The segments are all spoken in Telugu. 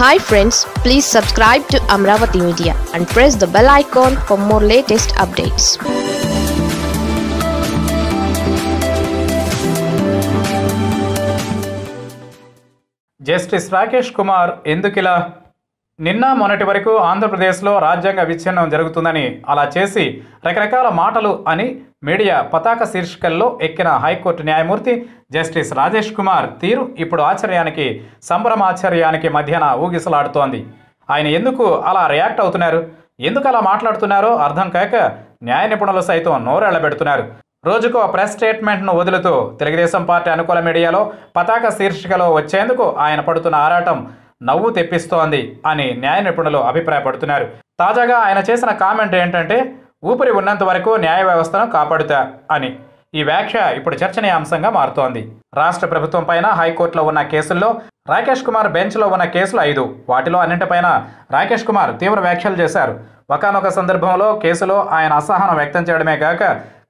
Hi friends, please subscribe to Amravati Media and press the bell icon for more latest updates. Justice Rakesh Kumar, Indukila నిన్న మొన్నటి వరకు ఆంధ్రప్రదేశ్లో రాజ్యాంగ విచ్ఛిన్నం జరుగుతుందని అలా చేసి రకరకాల మాటలు అని మీడియా పతాక శీర్షికల్లో ఎక్కిన హైకోర్టు న్యాయమూర్తి జస్టిస్ రాజేష్ కుమార్ తీరు ఇప్పుడు ఆశ్చర్యానికి సంభ్రమాశ్చర్యానికి మధ్యన ఊగిసలాడుతోంది. ఆయన ఎందుకు అలా రియాక్ట్ అవుతున్నారు? ఎందుకు అలా మాట్లాడుతున్నారో అర్థం కాక న్యాయ నిపుణులు సైతం నోరెళ్ళబెడుతున్నారు రోజుకో ప్రెస్ స్టేట్మెంట్ను వదులుతూ తెలుగుదేశం పార్టీ అనుకూల మీడియాలో పతాక శీర్షికలో వచ్చేందుకు ఆయన పడుతున్న ఆరాటం నవ్వు తెప్పిస్తోంది అని న్యాయ నిపుణులు అభిప్రాయపడుతున్నారు. తాజాగా ఆయన చేసిన కామెంట్ ఏంటంటే ఊపిరి ఉన్నంత వరకు న్యాయ వ్యవస్థను కాపాడుతా అని. ఈ వ్యాఖ్య ఇప్పుడు చర్చనీయాంశంగా మారుతోంది. రాష్ట్ర ప్రభుత్వం పైన హైకోర్టులో ఉన్న కేసుల్లో రాకేష్ కుమార్ బెంచ్లో ఉన్న కేసులు ఐదు. వాటిలో అన్నింటిపైన రాకేష్ కుమార్ తీవ్ర వ్యాఖ్యలు చేశారు. ఒకనొక సందర్భంలో కేసులో ఆయన అసహనం వ్యక్తం చేయడమే కాక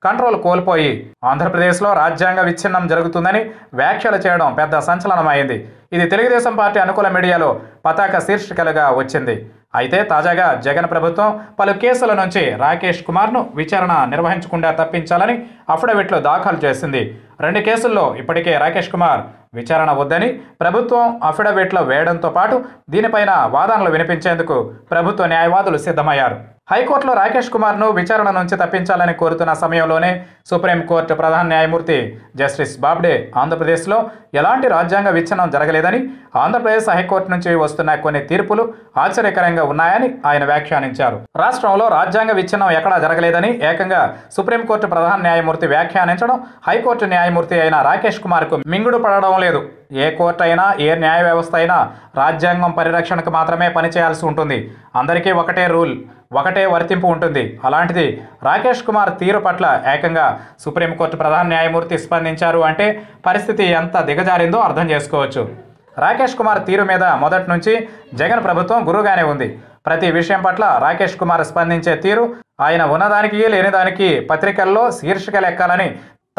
కంట్రోల్ కోల్పోయి ఆంధ్రప్రదేశ్లో రాజ్యాంగ విచ్ఛిన్నం జరుగుతుందని వ్యాఖ్యలు చేయడం పెద్ద సంచలనమైంది. ఇది తెలుగుదేశం పార్టీ అనుకూల మీడియాలో పతాక శీర్షికలుగా వచ్చింది. అయితే తాజాగా జగన్ ప్రభుత్వం పలు కేసుల నుంచి రాకేష్ కుమార్ను విచారణ నిర్వహించకుండా తప్పించాలని అఫిడవిట్లు దాఖలు చేసింది. రెండు కేసుల్లో ఇప్పటికే రాకేష్ కుమార్ విచారణ వద్దని ప్రభుత్వం అఫిడవిట్లు వేయడంతో పాటు దీనిపైన వాదనలు వినిపించేందుకు ప్రభుత్వ న్యాయవాదులు సిద్ధమయ్యారు. హైకోర్టులో రాకేష్ కుమార్ను విచారణ నుంచి తప్పించాలని కోరుతున్న సమయంలోనే సుప్రీంకోర్టు ప్రధాన న్యాయమూర్తి జస్టిస్ బాబ్డే ఆంధ్రప్రదేశ్లో ఎలాంటి రాజ్యాంగ విచ్ఛిన్నం జరగలేదని ఆంధ్రప్రదేశ్ హైకోర్టు నుంచి వస్తున్న కొన్ని తీర్పులు ఆశ్చర్యకరంగా ఉన్నాయని ఆయన వ్యాఖ్యానించారు. రాష్ట్రంలో రాజ్యాంగ విచ్ఛిన్నం ఎక్కడా జరగలేదని ఏకంగా సుప్రీంకోర్టు ప్రధాన న్యాయమూర్తి వ్యాఖ్యానించడం హైకోర్టు న్యాయమూర్తి అయిన రాకేష్ కుమార్కు మింగుడు పడడం లేదు. ఏ కోర్టు అయినా ఏ న్యాయ వ్యవస్థ అయినా రాజ్యాంగం పరిరక్షణకు మాత్రమే పనిచేయాల్సి ఉంటుంది. అందరికీ ఒకటే రూల్ ఒకటే వర్తింపు ఉంటుంది. అలాంటిది రాకేష్ కుమార్ తీరు పట్ల ఏకంగా సుప్రీంకోర్టు ప్రధాన న్యాయమూర్తి స్పందించారు అంటే పరిస్థితి ఎంత దిగజారిందో అర్థం చేసుకోవచ్చు. రాకేష్ కుమార్ తీరు మీద మొదటి నుంచి జగన్ ప్రభుత్వం గురుగానే ఉంది. ప్రతి విషయం పట్ల రాకేష్ కుమార్ స్పందించే తీరు ఆయన ఉన్నదానికి లేనిదానికి పత్రికల్లో శీర్షికలెక్కాలని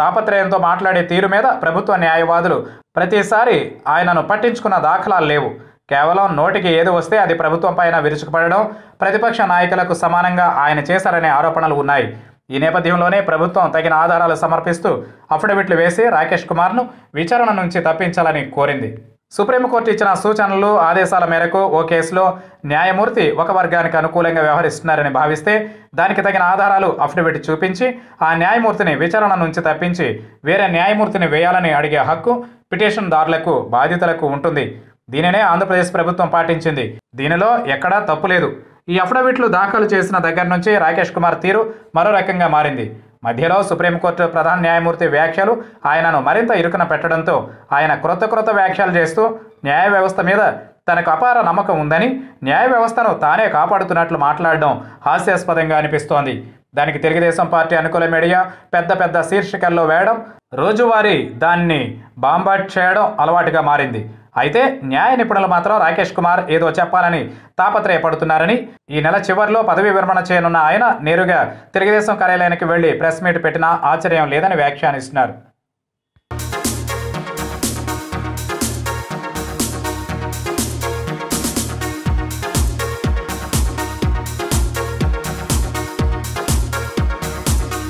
తాపత్రయంతో మాట్లాడే తీరు మీద ప్రభుత్వ న్యాయవాదులు ప్రతిసారి ఆయనను పట్టించుకున్న దాఖలాలు లేవు. కేవలం నోటికి ఏది వస్తే అది ప్రభుత్వం పైన విరుచుకుపడడం ప్రతిపక్ష నాయకులకు సమానంగా ఆయన చేశారనే ఆరోపణలు ఉన్నాయి. ఈ నేపథ్యంలోనే ప్రభుత్వం తగిన ఆధారాలు సమర్పిస్తూ అఫిడవిట్లు వేసి రాకేష్ కుమార్ను విచారణ నుంచి తప్పించాలని కోరింది. సుప్రీంకోర్టు ఇచ్చిన సూచనలు ఆదేశాల మేరకు ఓ కేసులో న్యాయమూర్తి ఒక వర్గానికి అనుకూలంగా వ్యవహరిస్తున్నారని భావిస్తే దానికి తగిన ఆధారాలు అఫిడవిట్ చూపించి ఆ న్యాయమూర్తిని విచారణ నుంచి తప్పించి వేరే న్యాయమూర్తిని వేయాలని అడిగే హక్కు పిటిషన్దారులకు బాధితులకు ఉంటుంది. దీనినే ఆంధ్రప్రదేశ్ ప్రభుత్వం పాటించింది. దీనిలో ఎక్కడా తప్పు లేదు. ఈ అఫిడవిట్లు దాఖలు చేసిన దగ్గర నుంచి రాకేష్ కుమార్ తీరు మరో రకంగా మారింది. మధ్యలో సుప్రీంకోర్టు ప్రధాన న్యాయమూర్తి వ్యాఖ్యలు ఆయనను మరింత ఇరుకున పెట్టడంతో ఆయన క్రొత్త క్రొత్త వ్యాఖ్యలు చేస్తూ న్యాయ వ్యవస్థ మీద తనకు అపార నమ్మకం ఉందని న్యాయ వ్యవస్థను తానే కాపాడుతున్నట్లు మాట్లాడడం హాస్యాస్పదంగా అనిపిస్తోంది. దానికి తెలుగుదేశం పార్టీ అనుకూల మీడియా పెద్ద పెద్ద శీర్షికల్లో వేయడం రోజువారీ దాన్ని బాంబాట్ చేయడం అలవాటుగా మారింది. అయితే న్యాయ నిపుణులు మాత్రం రాకేష్ కుమార్ ఏదో చెప్పాలని తాపత్రయపడుతున్నారని ఈ నెల చివరిలో పదవి విరమణ చేయనున్న ఆయన నేరుగా తెలుగుదేశం కార్యాలయానికి వెళ్ళి ప్రెస్ మీట్ పెట్టినా ఆశ్చర్యం లేదని వ్యాఖ్యానిస్తున్నారు.